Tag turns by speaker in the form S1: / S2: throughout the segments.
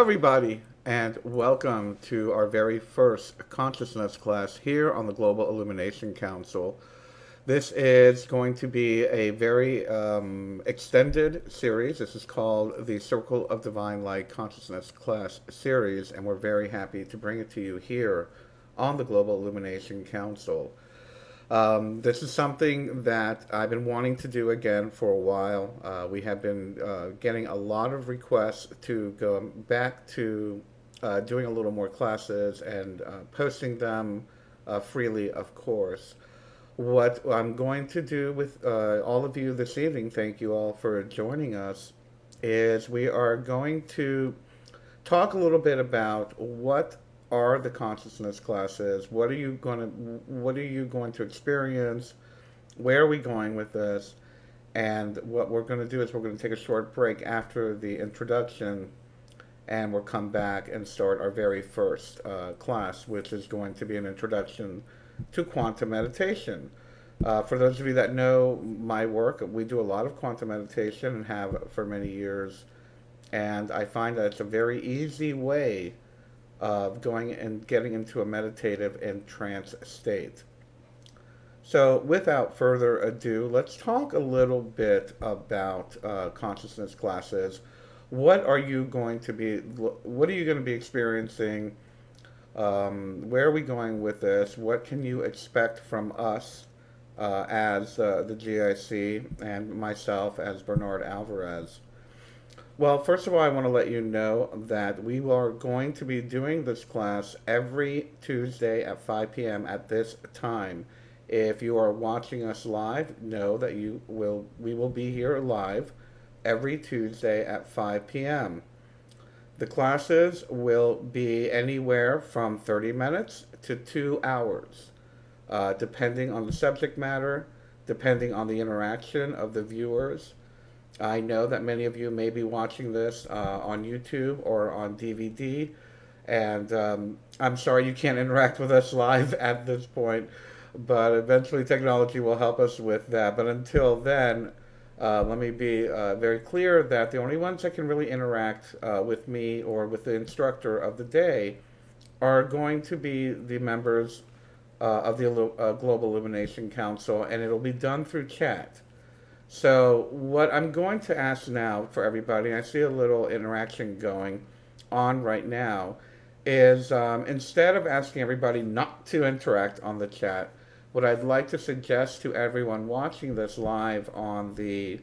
S1: Hello, everybody, and welcome to our very first consciousness class here on the Global Illumination Council. This is going to be a very um, extended series. This is called the Circle of Divine Light Consciousness class series, and we're very happy to bring it to you here on the Global Illumination Council. Um, this is something that I've been wanting to do again for a while. Uh, we have been uh, getting a lot of requests to go back to uh, doing a little more classes and uh, posting them uh, freely, of course. What I'm going to do with uh, all of you this evening, thank you all for joining us, is we are going to talk a little bit about what are the consciousness classes? What are you going to what are you going to experience? Where are we going with this? And what we're going to do is we're going to take a short break after the introduction and we'll come back and start our very first uh, class, which is going to be an introduction to quantum meditation. Uh, for those of you that know my work, we do a lot of quantum meditation and have for many years. And I find that it's a very easy way of going and getting into a meditative and trance state. So, without further ado, let's talk a little bit about uh, consciousness classes. What are you going to be? What are you going to be experiencing? Um, where are we going with this? What can you expect from us uh, as uh, the GIC and myself as Bernard Alvarez? Well, first of all, I want to let you know that we are going to be doing this class every Tuesday at 5 p.m. at this time. If you are watching us live, know that you will we will be here live every Tuesday at 5 p.m. The classes will be anywhere from 30 minutes to 2 hours, uh, depending on the subject matter, depending on the interaction of the viewers I know that many of you may be watching this uh, on YouTube or on DVD, and um, I'm sorry you can't interact with us live at this point, but eventually technology will help us with that. But until then, uh, let me be uh, very clear that the only ones that can really interact uh, with me or with the instructor of the day are going to be the members uh, of the uh, Global Illumination Council, and it'll be done through chat. So what I'm going to ask now for everybody, I see a little interaction going on right now, is um, instead of asking everybody not to interact on the chat, what I'd like to suggest to everyone watching this live on the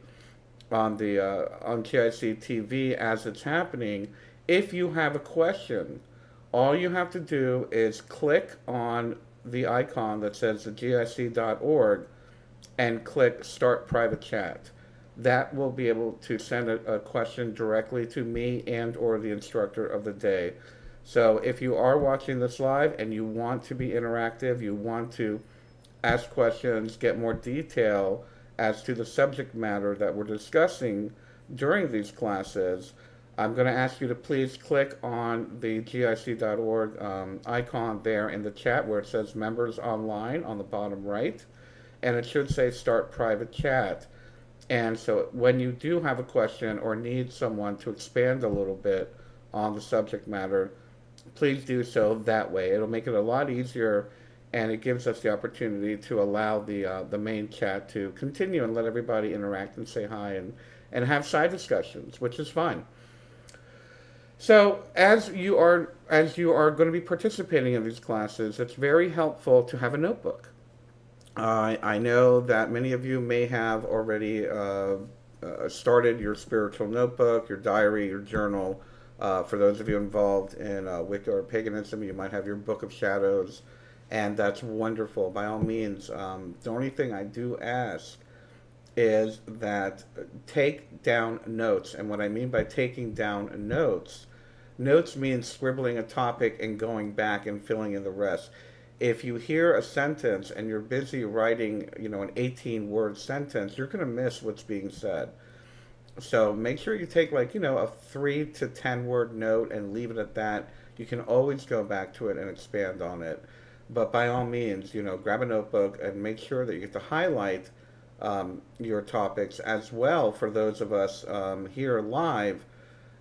S1: on the uh, on GIC TV as it's happening, if you have a question, all you have to do is click on the icon that says the GIC.org and click Start Private Chat. That will be able to send a, a question directly to me and or the instructor of the day. So if you are watching this live and you want to be interactive, you want to ask questions, get more detail as to the subject matter that we're discussing during these classes, I'm going to ask you to please click on the GIC.org um, icon there in the chat where it says Members Online on the bottom right and it should say start private chat. And so when you do have a question or need someone to expand a little bit on the subject matter, please do so that way. It'll make it a lot easier and it gives us the opportunity to allow the uh, the main chat to continue and let everybody interact and say hi and, and have side discussions, which is fine. So as you are as you are going to be participating in these classes, it's very helpful to have a notebook. Uh, I know that many of you may have already uh, uh, started your spiritual notebook, your diary, your journal. Uh, for those of you involved in Wicca or paganism, you might have your Book of Shadows, and that's wonderful. By all means, um, the only thing I do ask is that take down notes. And what I mean by taking down notes, notes means scribbling a topic and going back and filling in the rest if you hear a sentence and you're busy writing, you know, an 18 word sentence, you're going to miss what's being said. So make sure you take like, you know, a 3 to 10 word note and leave it at that. You can always go back to it and expand on it. But by all means, you know, grab a notebook and make sure that you get to highlight um, your topics as well for those of us um, here live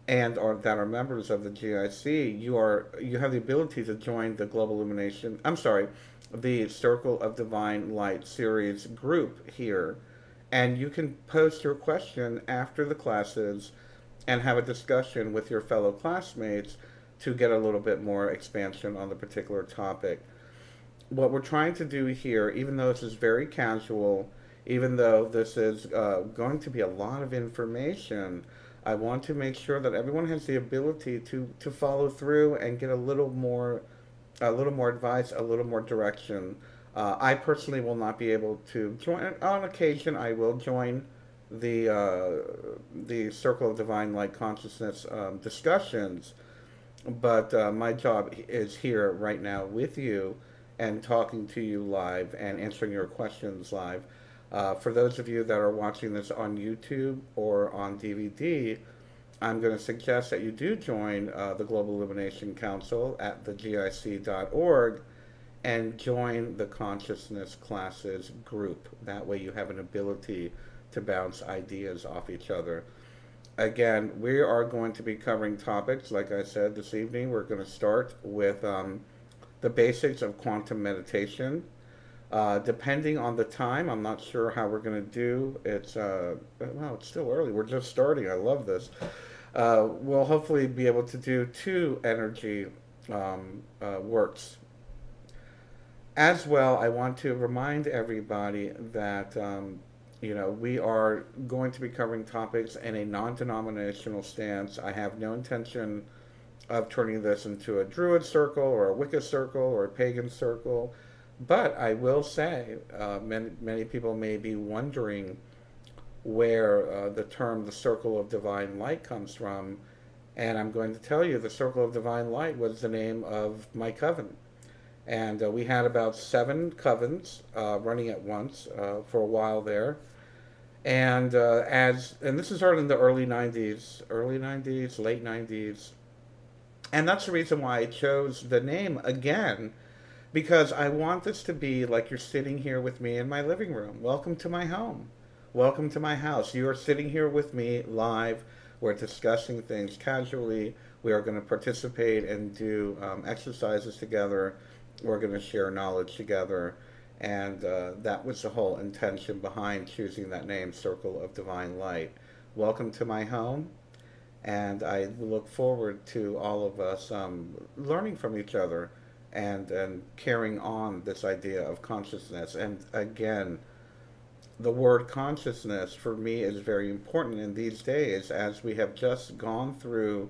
S1: and are that are members of the GIC, you are you have the ability to join the Global Illumination. I'm sorry, the Circle of Divine Light series group here, and you can post your question after the classes, and have a discussion with your fellow classmates to get a little bit more expansion on the particular topic. What we're trying to do here, even though this is very casual, even though this is uh, going to be a lot of information I want to make sure that everyone has the ability to, to follow through and get a little more, a little more advice, a little more direction. Uh, I personally will not be able to join. On occasion, I will join the uh, the Circle of Divine Light Consciousness um, discussions, but uh, my job is here right now with you and talking to you live and answering your questions live. Uh, for those of you that are watching this on YouTube or on DVD, I'm going to suggest that you do join uh, the Global Illumination Council at thegic.org and join the consciousness classes group. That way you have an ability to bounce ideas off each other. Again, we are going to be covering topics, like I said this evening. We're going to start with um, the basics of quantum meditation uh, depending on the time, I'm not sure how we're going to do. It's uh, well, it's still early. We're just starting. I love this. Uh, we'll hopefully be able to do two energy um, uh, works. As well, I want to remind everybody that um, you know we are going to be covering topics in a non-denominational stance. I have no intention of turning this into a Druid circle or a Wicca circle or a pagan circle. But I will say, uh, many, many people may be wondering where uh, the term the circle of divine light comes from. And I'm going to tell you the circle of divine light was the name of my coven. And uh, we had about seven covens uh, running at once uh, for a while there. And uh, as and this is started in the early 90s, early 90s, late 90s. And that's the reason why I chose the name again because I want this to be like you're sitting here with me in my living room. Welcome to my home. Welcome to my house. You are sitting here with me live. We're discussing things casually. We are going to participate and do um, exercises together. We're going to share knowledge together. And uh, that was the whole intention behind choosing that name, Circle of Divine Light. Welcome to my home. And I look forward to all of us um, learning from each other and and carrying on this idea of consciousness. And again, the word consciousness for me is very important in these days as we have just gone through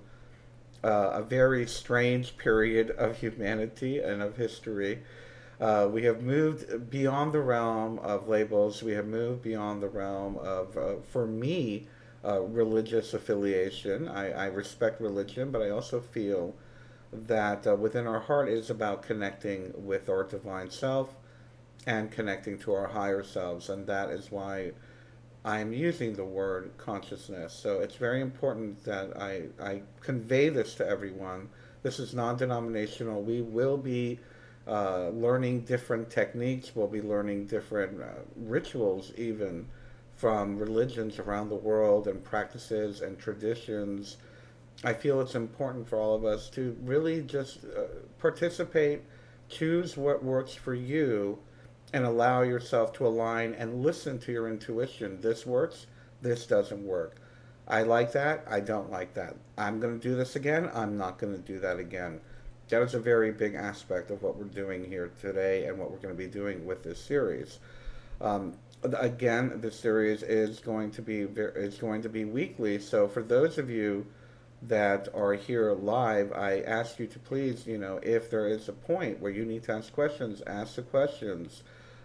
S1: uh, a very strange period of humanity and of history. Uh, we have moved beyond the realm of labels. We have moved beyond the realm of, uh, for me, uh, religious affiliation. I, I respect religion, but I also feel that uh, within our heart is about connecting with our divine self and connecting to our higher selves. And that is why I'm using the word consciousness. So it's very important that I, I convey this to everyone. This is non denominational. We will be uh, learning different techniques, we'll be learning different uh, rituals, even from religions around the world, and practices and traditions I feel it's important for all of us to really just uh, participate, choose what works for you, and allow yourself to align and listen to your intuition. This works, this doesn't work. I like that, I don't like that. I'm going to do this again, I'm not going to do that again. That is a very big aspect of what we're doing here today and what we're going to be doing with this series. Um, again, this series is going to be is going to be weekly. So for those of you that are here live, I ask you to please, you know, if there is a point where you need to ask questions, ask the questions.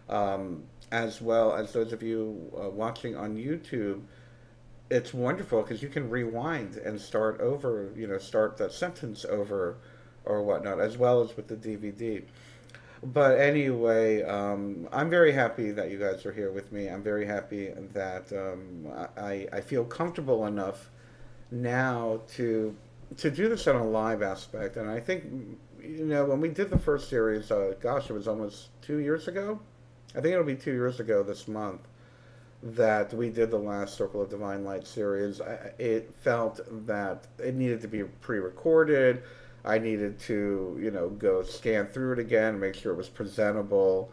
S1: Um, as well as those of you uh, watching on YouTube, it's wonderful because you can rewind and start over, you know, start that sentence over or whatnot, as well as with the DVD. But anyway, um, I'm very happy that you guys are here with me. I'm very happy that um, I, I feel comfortable enough now to to do this on a live aspect, and I think you know when we did the first series, uh, gosh, it was almost two years ago. I think it'll be two years ago this month. that we did the last Circle of Divine Light series, I, it felt that it needed to be pre-recorded. I needed to, you know, go scan through it again, make sure it was presentable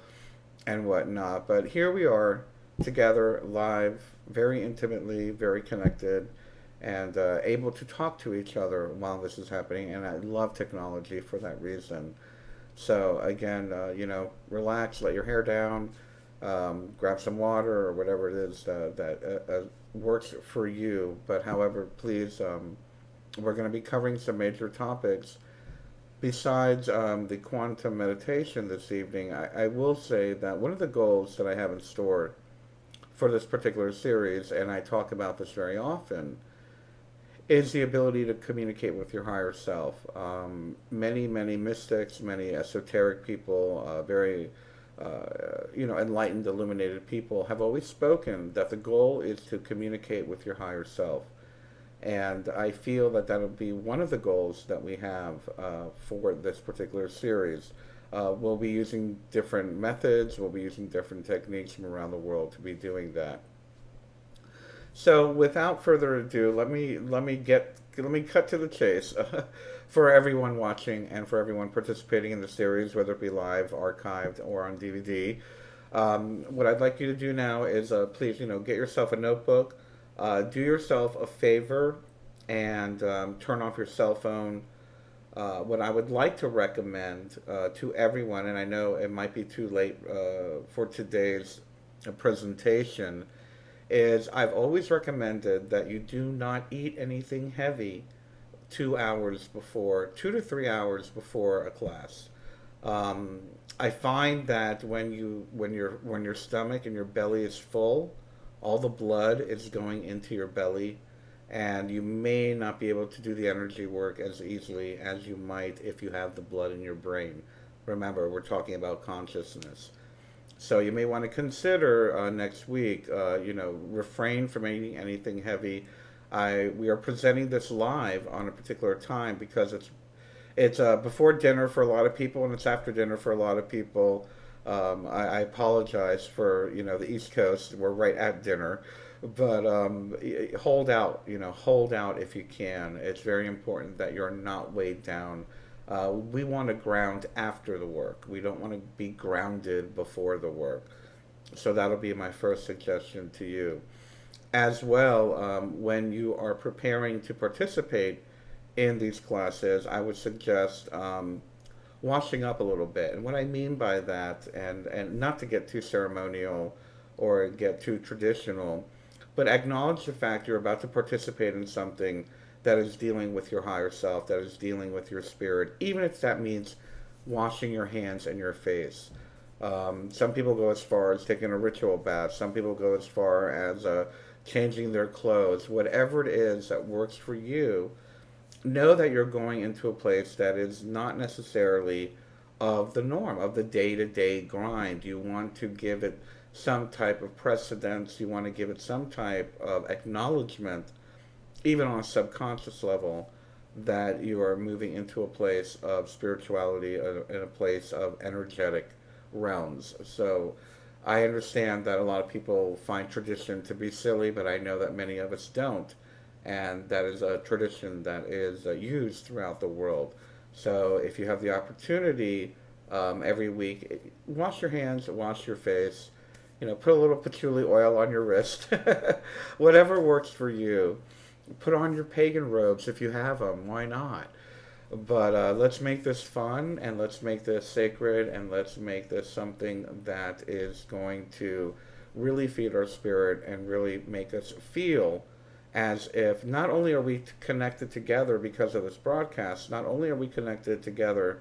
S1: and whatnot. But here we are together live, very intimately, very connected, and uh, able to talk to each other while this is happening. And I love technology for that reason. So again, uh, you know, relax, let your hair down, um, grab some water or whatever it is uh, that uh, works for you. But however, please, um, we're going to be covering some major topics. Besides um, the quantum meditation this evening, I, I will say that one of the goals that I have in store for this particular series, and I talk about this very often, is the ability to communicate with your higher self. Um, many, many mystics, many esoteric people, uh, very uh, you know, enlightened, illuminated people have always spoken that the goal is to communicate with your higher self. And I feel that that'll be one of the goals that we have uh, for this particular series. Uh, we'll be using different methods, we'll be using different techniques from around the world to be doing that. So without further ado, let me let me get let me cut to the chase. for everyone watching and for everyone participating in the series, whether it be live, archived, or on DVD. Um, what I'd like you to do now is uh, please, you know, get yourself a notebook, uh, do yourself a favor, and um, turn off your cell phone. Uh, what I would like to recommend uh, to everyone, and I know it might be too late uh, for today's presentation, is I've always recommended that you do not eat anything heavy two hours before, two to three hours before a class. Um, I find that when you when your when your stomach and your belly is full, all the blood is going into your belly, and you may not be able to do the energy work as easily as you might if you have the blood in your brain. Remember, we're talking about consciousness. So you may want to consider uh, next week, uh, you know, refrain from eating anything heavy I we are presenting this live on a particular time because it's it's uh, before dinner for a lot of people and it's after dinner for a lot of people. Um, I, I, apologize for you know the East Coast. We're right at dinner, but um, hold out. You know, hold out if you can. It's very important that you're not weighed down. Uh, we want to ground after the work. We don't want to be grounded before the work. So that'll be my first suggestion to you as well, um, when you are preparing to participate in these classes, I would suggest um, washing up a little bit. And what I mean by that, and, and not to get too ceremonial or get too traditional, but acknowledge the fact you're about to participate in something that is dealing with your higher self, that is dealing with your spirit, even if that means washing your hands and your face. Um, some people go as far as taking a ritual bath. Some people go as far as uh, changing their clothes, whatever it is that works for you, know that you're going into a place that is not necessarily of the norm, of the day to day grind. You want to give it some type of precedence, you want to give it some type of acknowledgement, even on a subconscious level, that you are moving into a place of spirituality, and a place of energetic realms. So, I understand that a lot of people find tradition to be silly, but I know that many of us don't. And that is a tradition that is uh, used throughout the world. So if you have the opportunity um, every week, wash your hands, wash your face, you know, put a little patchouli oil on your wrist, whatever works for you. Put on your pagan robes if you have them. Why not? But uh, let's make this fun and let's make this sacred and let's make this something that is going to really feed our spirit and really make us feel as if not only are we connected together because of this broadcast, not only are we connected together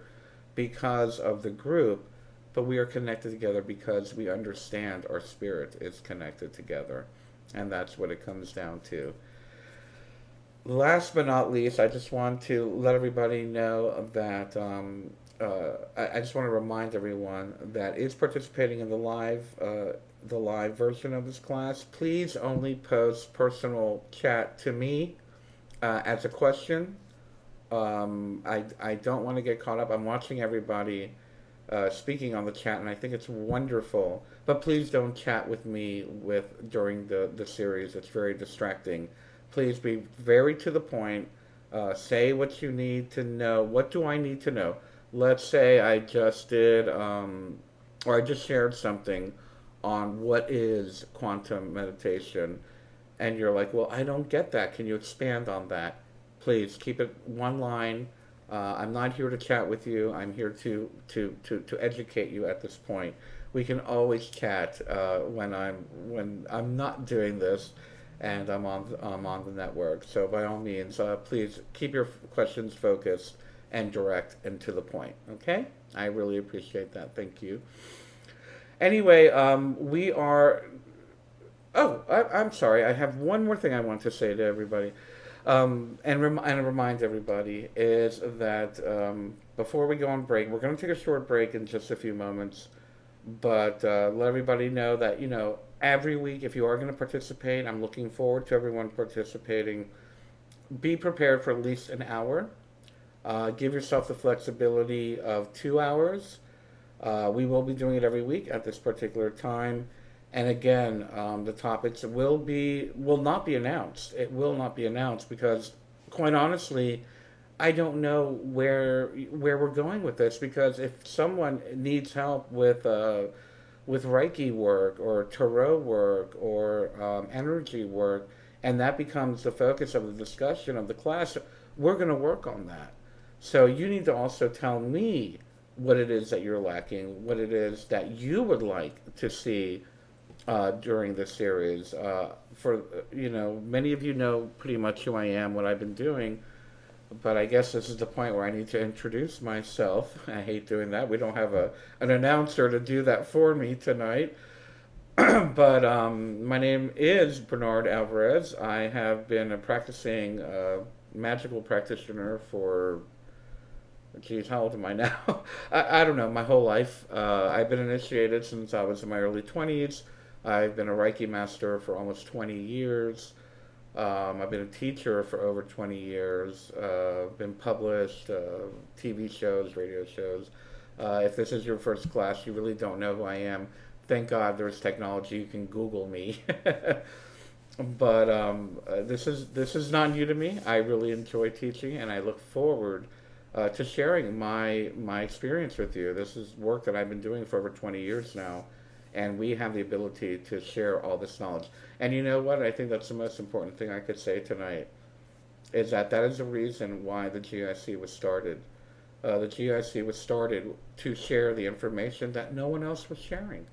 S1: because of the group, but we are connected together because we understand our spirit is connected together. And that's what it comes down to last but not least, I just want to let everybody know that um, uh, I, I, just want to remind everyone that is participating in the live uh, the live version of this class. Please only post personal chat to me uh, as a question. Um, I, I don't want to get caught up. I'm watching everybody uh, speaking on the chat, and I think it's wonderful. But please don't chat with me with during the the series. It's very distracting. Please be very to the point. Uh, say what you need to know. What do I need to know? Let's say I just did, um, or I just shared something on what is quantum meditation, and you're like, well, I don't get that. Can you expand on that? Please keep it one line. Uh, I'm not here to chat with you. I'm here to, to, to, to educate you at this point. We can always chat uh, when I'm when I'm not doing this, and I'm on I'm on the network. So by all means, uh, please keep your questions focused and direct and to the point. Okay, I really appreciate that. Thank you. Anyway, um, we are. Oh, I, am sorry. I have one more thing I want to say to everybody, um, and rem- and remind everybody is that um, before we go on break, we're going to take a short break in just a few moments, but uh, let everybody know that you know every week if you are going to participate, I'm looking forward to everyone participating. Be prepared for at least an hour. Uh, give yourself the flexibility of two hours uh, we will be doing it every week at this particular time. And again, um, the topics will be will not be announced. It will not be announced because, quite honestly, I don't know where where we're going with this. Because if someone needs help with uh, with Reiki work or tarot work or um, energy work, and that becomes the focus of the discussion of the class, we're going to work on that. So you need to also tell me what it is that you're lacking, what it is that you would like to see uh, during this series. Uh, for you know, many of you know pretty much who I am, what I've been doing, but I guess this is the point where I need to introduce myself. I hate doing that. We don't have a an announcer to do that for me tonight. but um, my name is Bernard Alvarez. I have been a practicing uh, magical practitioner for geez, how old am I now? I, I don't know, my whole life. Uh, I've been initiated since I was in my early 20s. I've been a Reiki master for almost 20 years. Um, I've been a teacher for over 20 years. Uh, been published, uh, TV shows, radio shows. Uh, if this is your first class, you really don't know who I am. Thank God there's technology. You can Google me. but um, uh, this is this is not new to me. I really enjoy teaching, and I look forward uh, to sharing my my experience with you. This is work that I've been doing for over 20 years now, and we have the ability to share all this knowledge. And you know what? I think that's the most important thing I could say tonight, is that that is the reason why the GIC was started. Uh, the GIC was started to share the information that no one else was sharing,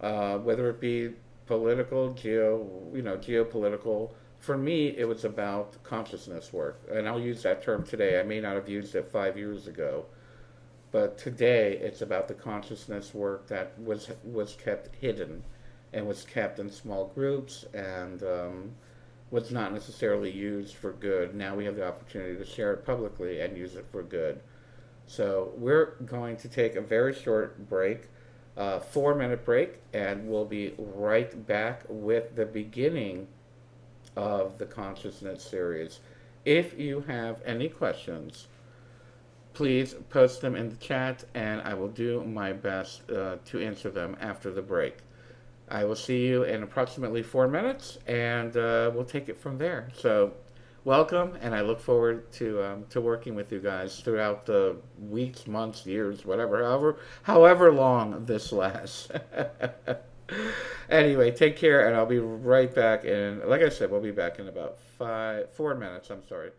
S1: uh, whether it be political, geo, you know, geopolitical for me, it was about consciousness work. And I'll use that term today. I may not have used it five years ago. But today, it's about the consciousness work that was, was kept hidden and was kept in small groups and um, was not necessarily used for good. Now we have the opportunity to share it publicly and use it for good. So we're going to take a very short break, uh, four minute break, and we'll be right back with the beginning of the consciousness series. If you have any questions, please post them in the chat and I will do my best uh, to answer them after the break. I will see you in approximately four minutes and uh, we'll take it from there. So, welcome, and I look forward to um, to working with you guys throughout the weeks, months, years, whatever, however, however long this lasts. anyway, take care, and I'll be right back. And like I said, we'll be back in about five, four minutes. I'm sorry.